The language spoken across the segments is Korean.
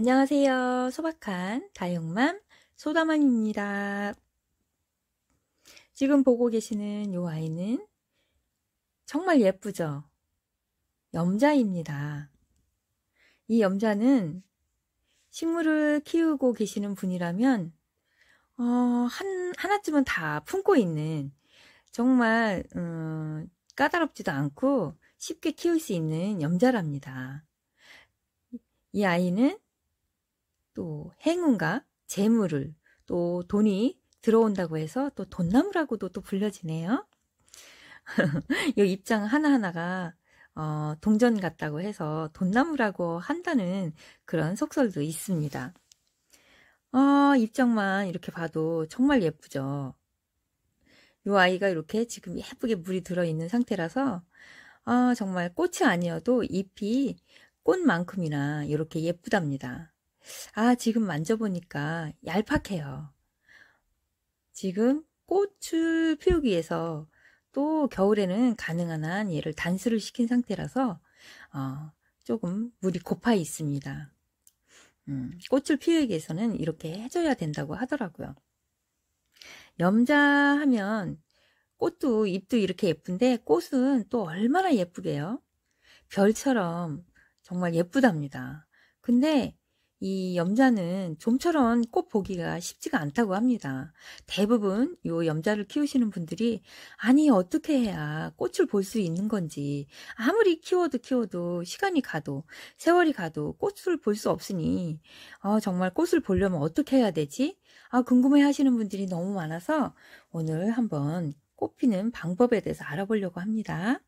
안녕하세요. 소박한 다육맘 소다맘입니다. 지금 보고 계시는 이 아이는 정말 예쁘죠? 염자입니다. 이 염자는 식물을 키우고 계시는 분이라면 어, 한, 하나쯤은 다 품고 있는 정말 음, 까다롭지도 않고 쉽게 키울 수 있는 염자랍니다. 이 아이는 또 행운과 재물을 또 돈이 들어온다고 해서 또 돈나무라고도 또 불려지네요. 이 입장 하나하나가 어, 동전 같다고 해서 돈나무라고 한다는 그런 속설도 있습니다. 어, 입장만 이렇게 봐도 정말 예쁘죠. 이 아이가 이렇게 지금 예쁘게 물이 들어있는 상태라서 아, 정말 꽃이 아니어도 잎이 꽃만큼이나 이렇게 예쁘답니다. 아, 지금 만져보니까 얄팍해요. 지금 꽃을 피우기 위해서 또 겨울에는 가능한 한 얘를 단수를 시킨 상태라서 어, 조금 물이 고파 있습니다. 음, 꽃을 피우기 위해서는 이렇게 해줘야 된다고 하더라고요. 염자하면 꽃도 잎도 이렇게 예쁜데 꽃은 또 얼마나 예쁘게요. 별처럼 정말 예쁘답니다. 근데 이 염자는 좀처럼 꽃 보기가 쉽지가 않다고 합니다. 대부분 요 염자를 키우시는 분들이 아니 어떻게 해야 꽃을 볼 수 있는 건지 아무리 키워도 키워도 시간이 가도 세월이 가도 꽃을 볼 수 없으니 어, 정말 꽃을 보려면 어떻게 해야 되지? 아 궁금해 하시는 분들이 너무 많아서 오늘 한번 꽃 피는 방법에 대해서 알아보려고 합니다.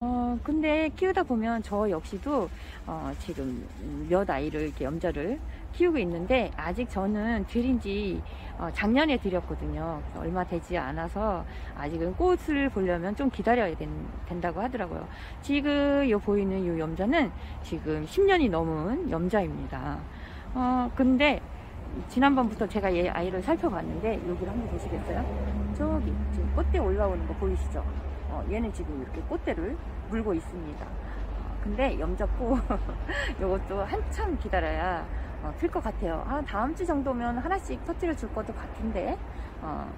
어, 근데 키우다 보면 저 역시도 어, 지금 몇 아이를 이렇게 염자를 키우고 있는데 아직 저는 들인 지 어, 작년에 들였거든요. 얼마 되지 않아서 아직은 꽃을 보려면 좀 기다려야 된, 다고 하더라고요. 지금 요 보이는 이 염자는 지금 10년이 넘은 염자입니다. 어, 근데 지난번부터 제가 얘 아이를 살펴봤는데 여기를 한번 보시겠어요? 저기 지금 꽃대 올라오는 거 보이시죠? 어, 얘는 지금 이렇게 꽃대를 물고 있습니다. 어, 근데 염잡고 이것도 한참 기다려야 어, 필 것 같아요. 아, 다음 주 정도면 하나씩 터트려 줄 것도 같은데 어,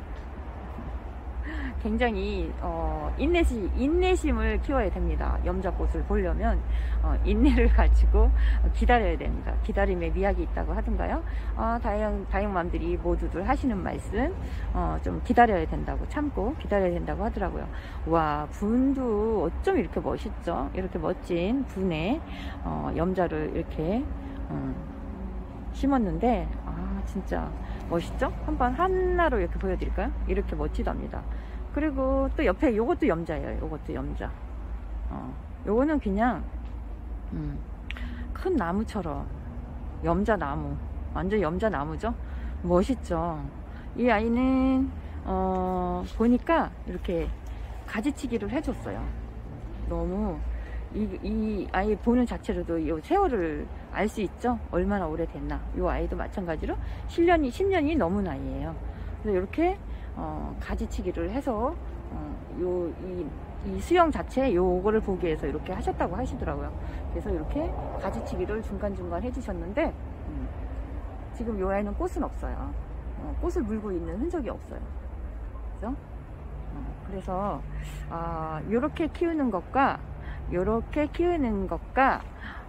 굉장히 어, 인내심, 인내심을 키워야 됩니다. 염자꽃을 보려면 어, 인내를 가지고 기다려야 됩니다. 기다림에 미학이 있다고 하던가요? 어, 다양, 다양맘들이 모두들 하시는 말씀 어, 좀 기다려야 된다고 참고 기다려야 된다고 하더라고요. 와 분도 어쩜 이렇게 멋있죠? 이렇게 멋진 분에 어, 염자를 이렇게 음, 심었는데 아 진짜 멋있죠? 한번 하나로 이렇게 보여드릴까요? 이렇게 멋지답니다. 그리고 또 옆에 요것도 염자예요. 요것도 염자. 어, 요거는 그냥 음, 큰 나무처럼 염자 나무. 완전 염자 나무죠. 멋있죠. 이 아이는 어, 보니까 이렇게 가지치기를 해줬어요. 너무 이, 이 아이 보는 자체로도 이 세월을 알 수 있죠. 얼마나 오래됐나. 이 아이도 마찬가지로 10년이 10년이 넘은 아이예요. 그래서 이렇게 어, 가지치기를 해서 어, 요, 이, 이 수영 자체 요거를 보기 위해서 이렇게 하셨다고 하시더라고요. 그래서 이렇게 가지치기를 중간중간 해주셨는데 음, 지금 요 아이는 꽃은 없어요. 어, 꽃을 물고 있는 흔적이 없어요. 그죠? 어, 그래서 아, 요렇게 키우는 것과 요렇게 키우는 것과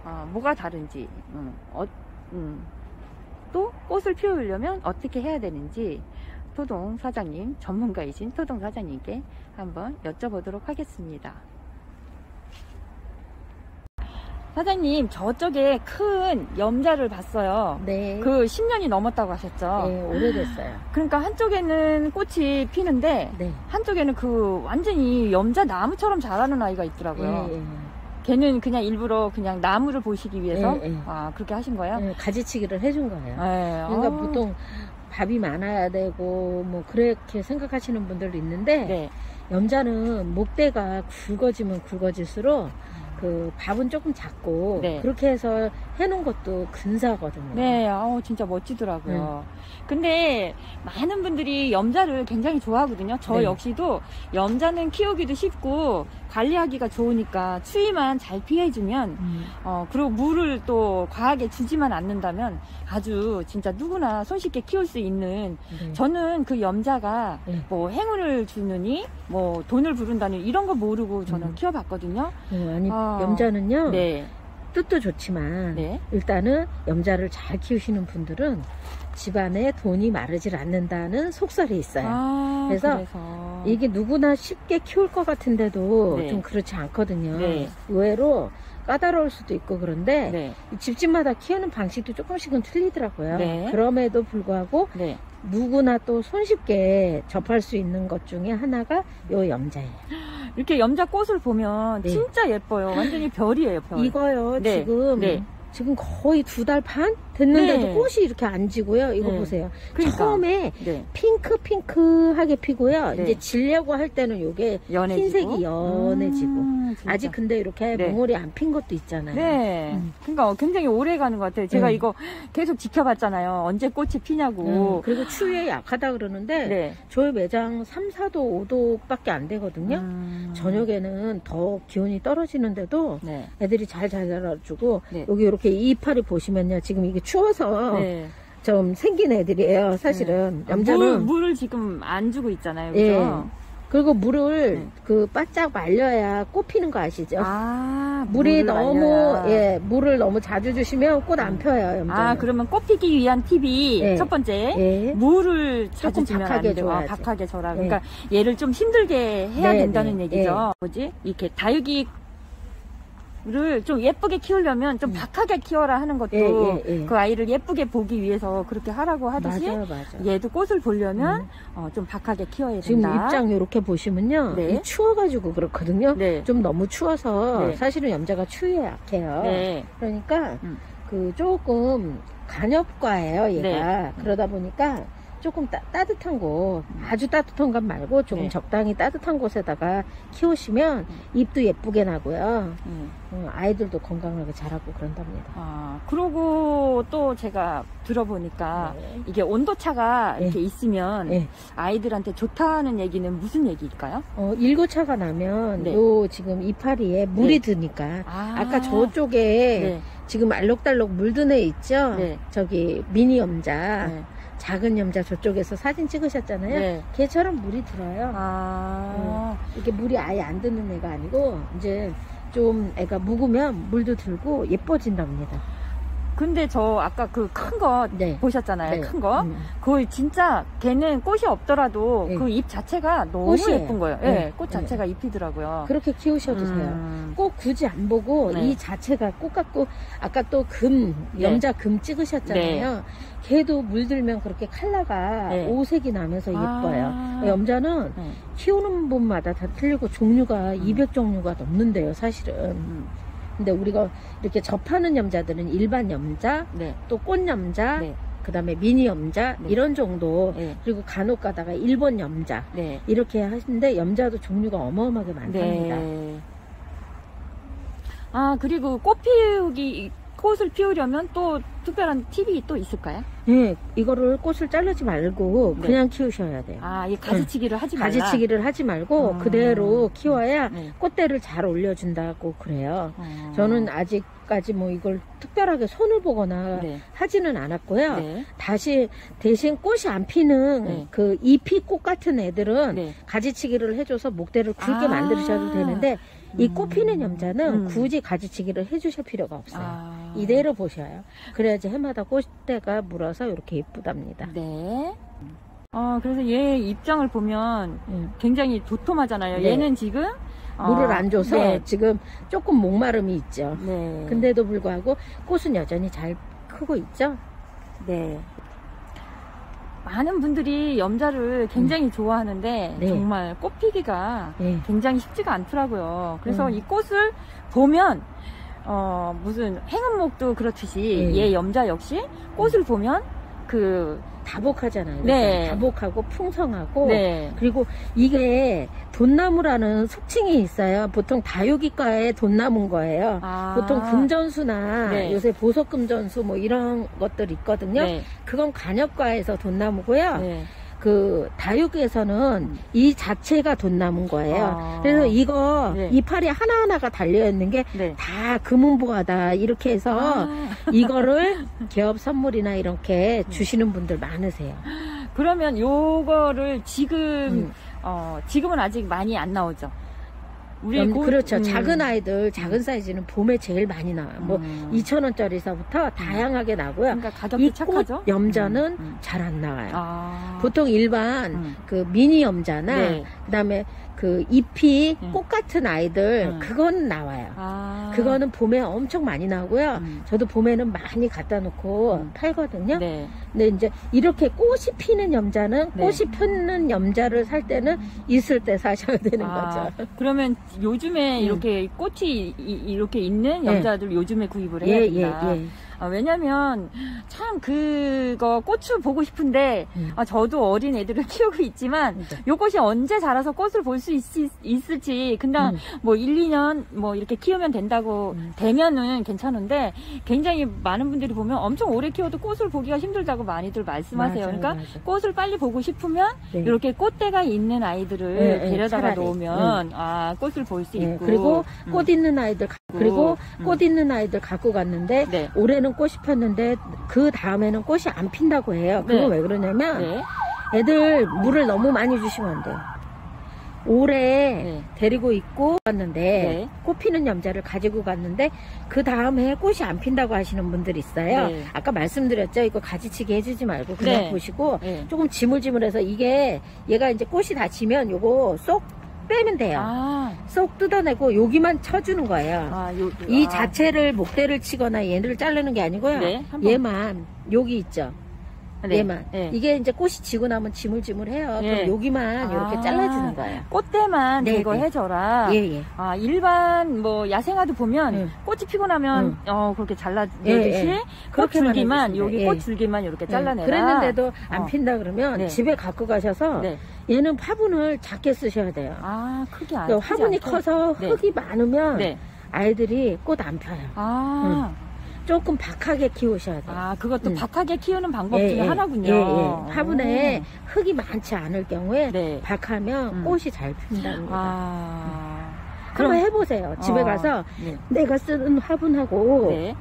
어, 뭐가 다른지 음, 어, 음, 또 꽃을 피우려면 어떻게 해야 되는지 토동 사장님, 전문가이신 토동 사장님께 한번 여쭤보도록 하겠습니다. 사장님, 저쪽에 큰 염자를 봤어요. 네. 그 10년이 넘었다고 하셨죠? 네, 오래됐어요. 그러니까 한쪽에는 꽃이 피는데, 네. 한쪽에는 그 완전히 염자 나무처럼 자라는 아이가 있더라고요. 예, 예. 걔는 그냥 일부러 그냥 나무를 보시기 위해서, 예, 예. 아, 그렇게 하신 거예요? 예, 가지치기를 해준 거예요. 네. 그러니까 아. 보통 밥이 많아야 되고 뭐 그렇게 생각하시는 분들도 있는데 네. 염자는 목대가 굵어지면 굵어질수록 그 밥은 조금 작고 네. 그렇게 해서 해놓은 것도 근사거든요. 네, 아우 진짜 멋지더라고요. 근데 많은 분들이 염자를 굉장히 좋아하거든요. 저 네. 역시도 염자는 키우기도 쉽고 관리하기가 좋으니까 추위만 잘 피해주면 음. 어 그리고 물을 또 과하게 주지만 않는다면 아주 진짜 누구나 손쉽게 키울 수 있는 네. 저는 그 염자가 네. 뭐 행운을 주느니 뭐 돈을 부른다니 이런 거 모르고 저는 음. 키워봤거든요. 어, 아니 아. 염자는요 네, 뜻도 좋지만 네, 일단은 염자를 잘 키우시는 분들은 집안에 돈이 마르질 않는다는 속설이 있어요. 아, 그래서 그래서 이게 누구나 쉽게 키울 것 같은데도 네. 좀 그렇지 않거든요. 네. 의외로 까다로울 수도 있고 그런데 네, 이 집집마다 키우는 방식도 조금씩은 틀리더라고요. 네. 그럼에도 불구하고 네. 누구나 또 손쉽게 접할 수 있는 것 중에 하나가 요 염자예요. 이렇게 염자 꽃을 보면 네. 진짜 예뻐요. 완전히 별이에요, 별. 이거요 네. 지금 네. 지금 거의 두 달 반 됐는데도 네. 꽃이 이렇게 안 지고요. 이거 네. 보세요. 그러니까. 처음에 네. 핑크 핑크하게 피고요. 네. 이제 질려고 할 때는 연해지고. 흰색이 연해지고. 음. 아직 근데 이렇게 네. 몽골이 안 핀 것도 있잖아요. 네. 음. 그러니까 굉장히 오래 가는 것 같아요. 제가 음. 이거 계속 지켜봤잖아요. 언제 꽃이 피냐고. 음, 그리고 추위에 약하다 그러는데 네. 저희 매장 3, 4도, 5도밖에 안 되거든요. 음. 저녁에는 더 기온이 떨어지는데도 네. 애들이 잘 자라주고 네. 여기 이렇게 이파리 보시면요. 지금 이게 추워서 네. 좀 생긴 애들이에요. 사실은 아, 염자는 물, 물을 지금 안 주고 있잖아요. 예. 그죠? 그리고 물을 네. 그 바짝 말려야 꽃 피는 거 아시죠? 아, 물이 너무 말려야. 예 물을 너무 자주 주시면 꽃안 음. 펴요 염자는. 아, 그러면 꽃 피기 위한 팁이 예. 첫 번째. 예. 물을 조금 주면 박하게 안 되고 아. 박하게 줘라. 네. 그러니까 얘를 좀 힘들게 해야 네, 된다는 네, 얘기죠. 뭐지? 이렇게 다육이 를좀 예쁘게 키우려면 좀 음. 박하게 키워라 하는 것도 예, 예, 예. 그 아이를 예쁘게 보기 위해서 그렇게 하라고 하듯이 맞아요, 맞아요. 얘도 꽃을 보려면 음. 어, 좀 박하게 키워야 지금 된다. 입장 이렇게 보시면요, 네. 이 추워가지고 그렇거든요. 네. 좀 너무 추워서 네. 사실은 염자가 추위에 약해요. 네. 그러니까 음. 그 조금 간엽과예요, 얘가. 네. 그러다 보니까 조금 따, 따뜻한 곳, 아주 따뜻한 곳 말고 조금 네. 적당히 따뜻한 곳에다가 키우시면 잎도 예쁘게 나고요. 음. 음, 아이들도 건강하게 자라고 그런답니다. 아, 그러고 또 제가 들어보니까 네. 이게 온도차가 네. 이렇게 있으면 네. 아이들한테 좋다는 얘기는 무슨 얘기일까요? 어, 일교차가 나면 네. 요 지금 이파리에 물이 네. 드니까 아, 아까 저쪽에 네. 지금 알록달록 물든 애 있죠? 네. 저기 미니 염자, 네. 작은 염자 저쪽에서 사진 찍으셨잖아요. 네. 걔처럼 물이 들어요. 아, 이게 물이 아예 안 드는 애가 아니고 이제 좀 애가 묵으면 물도 들고 예뻐진답니다. 근데 저 아까 그 큰 거 네. 보셨잖아요. 네. 큰 거. 음. 그 진짜 걔는 꽃이 없더라도 네. 그잎 자체가 너무 꽃이에요. 예쁜 거예요. 네. 네. 꽃 자체가 잎이더라고요. 그렇게 키우셔도 돼요. 음. 꼭 굳이 안 보고 네. 이 자체가 꽃 같고 아까 또금 네. 염자 금 찍으셨잖아요. 걔도 물들면 그렇게 컬러가 네. 오색이 나면서 예뻐요. 아. 염자는 네. 키우는 분마다 다 틀리고 종류가 200 종류가 넘는데요, 사실은. 음. 근데 우리가 이렇게 접하는 염자들은 일반 염자, 네. 또 꽃 염자, 네. 그다음에 미니 염자 네. 이런 정도 네. 그리고 간혹 가다가 일본 염자 네. 이렇게 하시는데 염자도 종류가 어마어마하게 많답니다. 네. 아, 그리고 꽃 피우기, 꽃을 피우려면 또 특별한 팁이 또 있을까요? 네, 이거를 꽃을 자르지 말고 네. 그냥 키우셔야 돼요. 아, 이 가지치기를 하지 말라. 가지치기를 하지 말고 음. 그대로 키워야 네. 꽃대를 잘 올려준다고 그래요. 어. 저는 아직까지 뭐 이걸 특별하게 손을 보거나 네. 하지는 않았고요. 네. 다시 대신 꽃이 안 피는 네. 그 잎이 꽃 같은 애들은 네. 가지치기를 해줘서 목대를 굵게 아. 만드셔도 되는데 이 음. 꽃 피는 염자는 음. 굳이 가지치기를 해주실 필요가 없어요. 아. 이대로 보셔요. 그래야지 해마다 꽃대가 물어서 이렇게 예쁘답니다. 네. 어, 그래서 얘 입장을 보면 음. 굉장히 도톰하잖아요. 네. 얘는 지금 어, 물을 안 줘서 네. 지금 조금 목마름이 있죠. 네. 근데도 불구하고 꽃은 여전히 잘 크고 있죠. 네. 많은 분들이 염자를 굉장히 좋아하는데 네. 정말 꽃 피기가 네. 굉장히 쉽지가 않더라고요. 그래서 음. 이 꽃을 보면 어 무슨 행운목도 그렇듯이 네. 얘 염자 역시 꽃을 보면 그 다복하잖아요. 네. 다복하고 풍성하고 네. 그리고 이게 돈나무라는 속칭이 있어요. 보통 다육이과의 돈나무인 거예요. 아. 보통 금전수나 네. 요새 보석 금전수 뭐 이런 것들 있거든요. 네. 그건 간엽과에서 돈나무고요. 네. 그 다육에서는 음. 이 자체가 돈나무인 거예요. 아. 그래서 이거 네. 이파리 하나하나가 달려 있는 게 네. 다 금은보화다 이렇게 해서 아, 이거를 기업 선물이나 이렇게 주시는 분들 많으세요. 그러면 요거를 지금 음. 어 지금은 아직 많이 안 나오죠. 우리 염- 곧- 그렇죠. 음. 작은 아이들 작은 사이즈는 봄에 제일 많이 나와요. 뭐 음. 2,000원짜리서부터 다양하게 나고요. 그러니까 가격도 이꽃 착하죠. 염자는 음, 음. 잘안 나와요. 아. 보통 일반 음. 그 미니 염자나 네. 그다음에 그 잎이 음. 꽃 같은 아이들 음. 그건 나와요. 아. 그거는 봄에 엄청 많이 나오고요. 음. 저도 봄에는 많이 갖다 놓고 음. 팔거든요. 네. 근데 이제 이렇게 꽃이 피는 염자는 네. 꽃이 피는 염자를 살 때는 있을 때 사셔야 되는 아, 거죠. 그러면 요즘에 음. 이렇게 꽃이 이, 이렇게 있는 예. 염자들 요즘에 구입을 해야 예, 예, 된다. 예. 아, 왜냐면 참 그거 꽃을 보고 싶은데 음. 아, 저도 어린 애들을 키우고 있지만 네. 요 꽃이 언제 자라서 꽃을 볼 수 있을지 그냥 음. 뭐 1, 2년 뭐 이렇게 키우면 된다고 음. 되면은 괜찮은데 굉장히 많은 분들이 보면 엄청 오래 키워도 꽃을 보기가 힘들다고 많이들 말씀하세요. 맞아요, 그러니까 맞아요. 꽃을 빨리 보고 싶으면 네. 이렇게 꽃대가 있는 아이들을 네, 네, 데려다가 차라리. 놓으면 아 꽃을 볼수 예, 있고 그리고 음. 꽃 있는 아이들 가- 그리고 음. 꽃 있는 아이들 갖고 갔는데 네. 올해는 꽃이 폈는데 그 다음에는 꽃이 안 핀다고 해요. 그거 네. 왜 그러냐면 네. 애들 물을 너무 많이 주시면 안 돼요. 올해 네. 데리고 있고 갔는데 네. 꽃 피는 염자를 가지고 갔는데 그 다음에 꽃이 안 핀다고 하시는 분들이 있어요. 네. 아까 말씀드렸죠. 이거 가지치기 해주지 말고 그냥 네. 보시고 네. 조금 지물지물해서 이게 얘가 이제 꽃이 다 지면 요거 쏙 빼면 돼요. 아, 쏙 뜯어내고 여기만 쳐주는 거예요. 아, 요, 이 아. 자체를 목대를 치거나 얘를 자르는 게 아니고요. 네. 얘만 여기 있죠. 네. 얘만 네. 이게 이제 꽃이 지고 나면 지물지물해요. 네. 그럼 여기만 이렇게 아. 잘라주는 거예요. 꽃대만 네, 제거해줘라. 예 예. 아, 일반 뭐 야생화도 보면 응. 꽃이 피고 나면 응. 어 그렇게 잘라내듯이 예, 예. 꽃 줄기만 여기. 꽃 예. 줄기만 이렇게 네, 잘라내라. 그랬는데도 안 어. 핀다 그러면 네. 집에 갖고 가셔서 네. 얘는 화분을 작게 쓰셔야 돼요. 아, 크게 안그 화분이 않게? 커서 네. 흙이 많으면 네. 아이들이 꽃 안 펴요. 아, 조금 박하게 키우셔야 돼요. 아, 그것도 음. 박하게 키우는 방법 예, 중에 예. 하나군요. 예, 예. 화분에 오. 흙이 많지 않을 경우에 네. 박하면 음. 꽃이 잘 핀다는 거예요. 아. 한번 해보세요. 집에 어, 가서 네. 내가 쓰는 화분하고 네.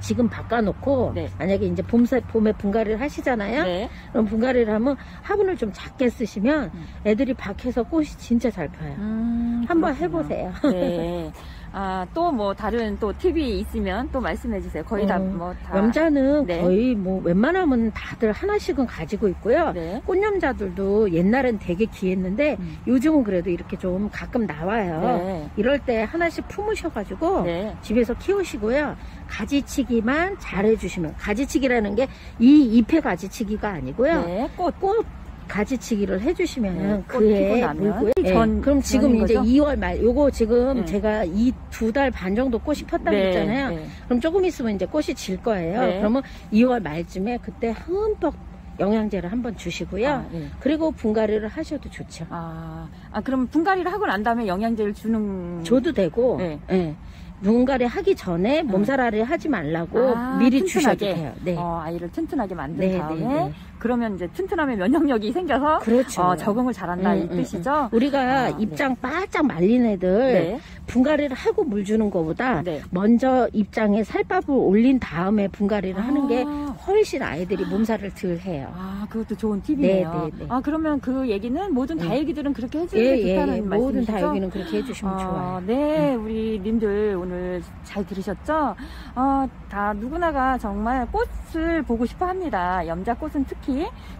지금 바꿔놓고 네. 만약에 이제 봄새 봄에 분갈이를 하시잖아요. 네. 그럼 분갈이를 하면 화분을 좀 작게 쓰시면 음. 애들이 박해서 꽃이 진짜 잘 펴요. 음, 한번 그렇구나. 해보세요. 네. 아, 또 뭐 다른 또 팁이 있으면 또 말씀해 주세요. 거의 다 음, 뭐 다. 염자는 네. 거의 뭐 웬만하면 다들 하나씩은 가지고 있고요. 네. 꽃염자들도 옛날엔 되게 귀했는데 음. 요즘은 그래도 이렇게 좀 가끔 나와요. 네. 이럴 때 하나씩 품으셔가지고 네. 집에서 키우시고요. 가지치기만 잘해주시면 가지치기라는 게 이 잎의 가지치기가 아니고요. 네. 꽃. 꽃 가지치기를 해주시면 네, 꽃 그에 피고 나면 물고요. 예, 전- 그럼 지금 이제 거죠? 2월 말 요거 지금 네. 제가 이 두 달 반 정도 꽃이 폈다고 네, 했잖아요. 네. 그럼 조금 있으면 이제 꽃이 질 거예요. 네. 그러면 2월 말쯤에 그때 흠뻑 영양제를 한번 주시고요. 아, 네. 그리고 분갈이를 하셔도 좋죠. 아, 아, 그럼 분갈이를 하고 난 다음에 영양제를 주는. 줘도 되고, 네. 예. 분갈이 하기 전에 몸살알이 하지 말라고 아, 미리 튼튼하게. 주셔도 돼요. 네. 어, 아이를 튼튼하게 만든 네, 다음에 네, 네. 그러면 이제 튼튼하면 면역력이 생겨서 그렇죠. 어, 적응을 잘한다 음, 이 음, 뜻이죠. 우리가 아, 입장 바짝 말린 애들 네. 분갈이를 하고 물 주는 것보다 네. 먼저 입장에 살밥을 올린 다음에 분갈이를 하는 게 아. 훨씬 아이들이 몸살을 덜 해요. 아, 그것도 좋은 팁이네요. 네, 네, 네. 아, 그러면 그 얘기는 모든 네. 다육이들은 그렇게 해주는 게 예, 예, 좋다는 예. 모든 다육이는 그렇게 해주시면 어, 좋아요. 네, 우리 님들 오늘 잘 들으셨죠? 어, 다 누구나가 정말 꽃을 보고 싶어 합니다. 염자꽃은 특히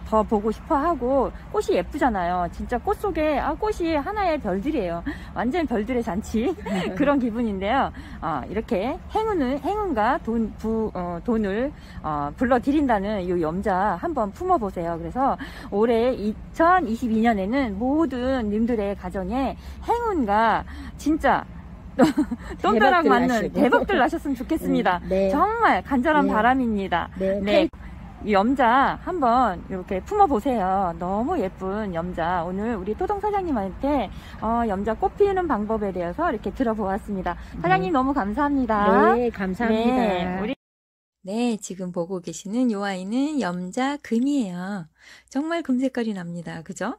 더 보고 싶어 하고 꽃이 예쁘잖아요. 진짜 꽃 속에 아, 꽃이 하나의 별들이에요. 완전 별들의 잔치 그런 기분인데요. 어, 이렇게 행운을 행운과 돈, 부, 어, 돈을 어, 불러 드린다는 이 염자 한번 품어 보세요. 그래서 올해 2022년에는 모든 님들의 가정에 행운과 진짜 똥벼락 맞는. 대박들 나셨으면 좋겠습니다. 음, 네. 정말 간절한 네. 바람입니다. 네. 네. 이 염자 한번 이렇게 품어보세요. 너무 예쁜 염자. 오늘 우리 토동 사장님한테 어, 염자 꽃 피우는 방법에 대해서 이렇게 들어보았습니다. 사장님 너무 감사합니다. 네, 감사합니다. 네, 우리 네, 지금 보고 계시는 요 아이는 염자 금이에요. 정말 금 색깔이 납니다. 그죠?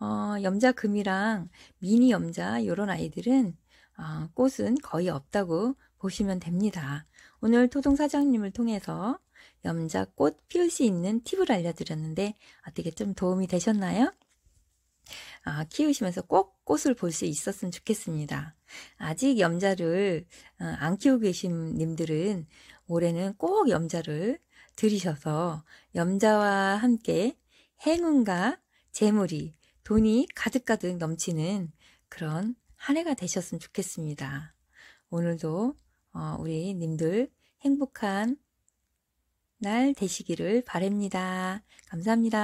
어, 염자 금이랑 미니 염자 요런 아이들은 어, 꽃은 거의 없다고 보시면 됩니다. 오늘 토종 사장님을 통해서 염자꽃 피울 수 있는 팁을 알려드렸는데 어떻게 좀 도움이 되셨나요? 아, 키우시면서 꼭 꽃을 볼 수 있었으면 좋겠습니다. 아직 염자를 어, 안 키우고 계신 님들은 올해는 꼭 염자를 들이셔서 염자와 함께 행운과 재물이 돈이 가득가득 넘치는 그런 한 해가 되셨으면 좋겠습니다. 오늘도 어, 우리 님들 행복한 날 되시기를 바랍니다. 감사합니다.